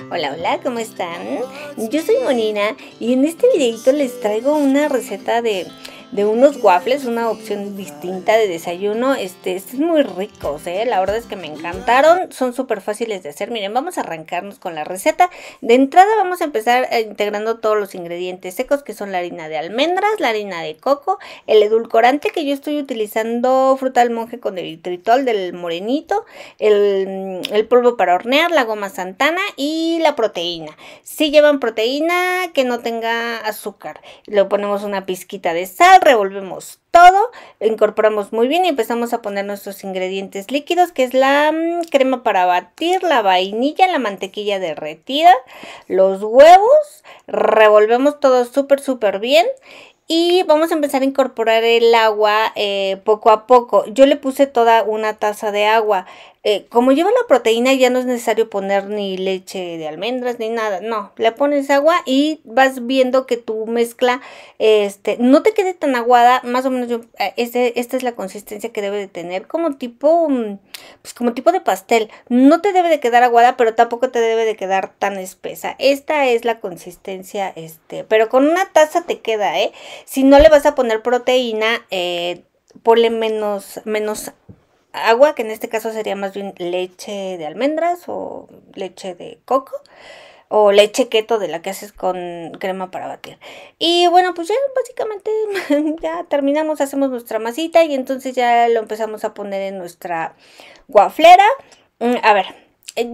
Hola, hola, ¿cómo están? Yo soy Monina y en este videito les traigo una receta de de unos waffles, una opción distinta de desayuno. Este, es muy ricos, ¿eh? La verdad es que me encantaron. Son súper fáciles de hacer. Miren, vamos a arrancarnos con la receta. De entrada vamos a empezar eh, integrando todos los ingredientes secos que son la harina de almendras, la harina de coco, el edulcorante que yo estoy utilizando fruta del monje con el tritol del morenito, el, el polvo para hornear, la goma santana y la proteína. Si llevan proteína que no tenga azúcar. Le ponemos una pizquita de sal revolvemos todo, incorporamos muy bien y empezamos a poner nuestros ingredientes líquidos, que es la mm, crema para batir, la vainilla, la mantequilla derretida, los huevos, revolvemos todo súper, súper bien y vamos a empezar a incorporar el agua eh, poco a poco. Yo le puse toda una taza de agua. Eh, como lleva la proteína ya no es necesario poner ni leche de almendras ni nada, no, le pones agua y vas viendo que tu mezcla este, no te quede tan aguada, más o menos eh, este, esta es la consistencia que debe de tener, como tipo, mm, pues como tipo de pastel, no te debe de quedar aguada, pero tampoco te debe de quedar tan espesa, esta es la consistencia, este, pero con una taza te queda, ¿eh? Si no le vas a poner proteína, eh, ponle menos, menos agua, que en este caso sería más bien leche de almendras o leche de coco o leche keto de la que haces con crema para batir. Y bueno, pues ya básicamente ya terminamos, hacemos nuestra masita y entonces ya lo empezamos a poner en nuestra guaflera. Mm, a ver,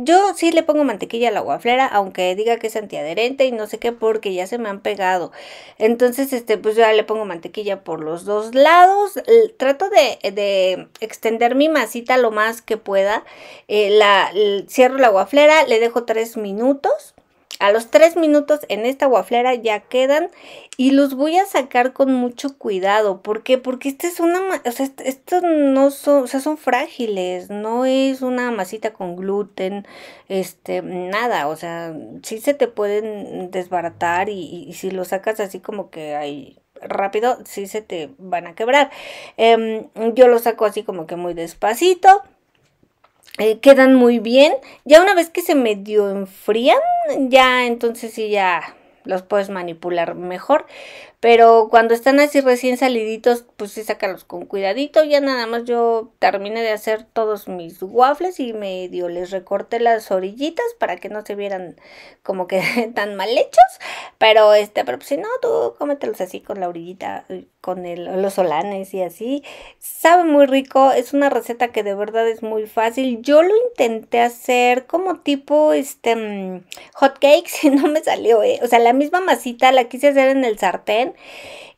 yo sí le pongo mantequilla a la guaflera, aunque diga que es antiadherente y no sé qué, porque ya se me han pegado. Entonces, este, pues ya le pongo mantequilla por los dos lados. Trato de, extender mi masita lo más que pueda. Eh, la, cierro la guaflera, le dejo tres minutos a los 3 minutos en esta guaflera ya quedan y los voy a sacar con mucho cuidado. ¿Por qué? Porque es una, o sea, estos no son, o sea, son frágiles, no es una masita con gluten, este, nada, o sea, sí se te pueden desbaratar y, si lo sacas así como que hay rápido, sí se te van a quebrar. Em, yo lo saco así como que muy despacito eh, quedan muy bien. Ya una vez que se medio enfrían, ya entonces sí ya los puedes manipular mejor. Pero cuando están así recién saliditos, pues sí sácalos con cuidadito. Ya nada más yo terminé de hacer todos mis waffles y medio les recorté las orillitas para que no se vieran como que tan mal hechos. Pero este, pero pues, si no, tú cómetelos así con la orillita, eh, con el, los solanes y así. Sabe muy rico, es una receta que de verdad es muy fácil. Yo lo intenté hacer como tipo este mm, hot cakes y no me salió, eh. O sea, la misma masita la quise hacer en el sartén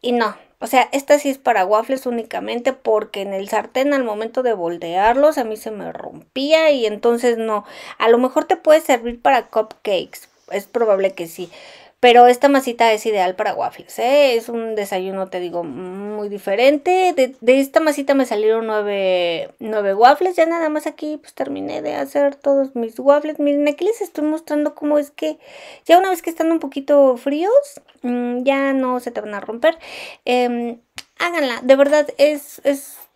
y no, o sea, esta sí es para waffles únicamente porque en el sartén al momento de voltearlos a mí se me rompía y entonces no. A lo mejor te puede servir para cupcakes, es probable que sí. Pero esta masita es ideal para waffles, ¿eh? Es un desayuno, te digo, muy diferente. De, esta masita me salieron nueve, nueve, waffles. Ya nada más aquí pues terminé de hacer todos mis waffles. Miren, aquí les estoy mostrando cómo es que ya una vez que están un poquito fríos, mm, ya no se te van a romper. Eh, háganla, de verdad es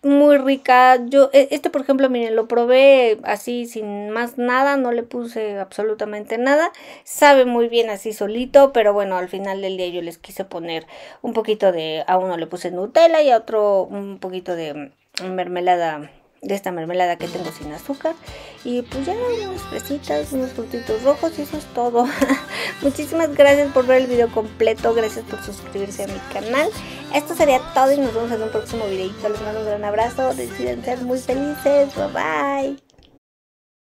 muy rica. Yo, e, este por ejemplo, miren, lo probé así sin más nada, no le puse absolutamente nada. Sabe muy bien así solito, pero bueno, al final del día yo les quise poner un poquito de, a uno le puse Nutella y a otro un poquito de mermelada de esta mermelada que tengo sin azúcar. Y pues ya unas fresitas, unos frutitos rojos y eso es todo. Muchísimas gracias por ver el video completo gracias por suscribirse a mi canal. Esto sería todo y nos vemos en un próximo videito. Les mando un gran abrazo deciden ser muy felices bye bye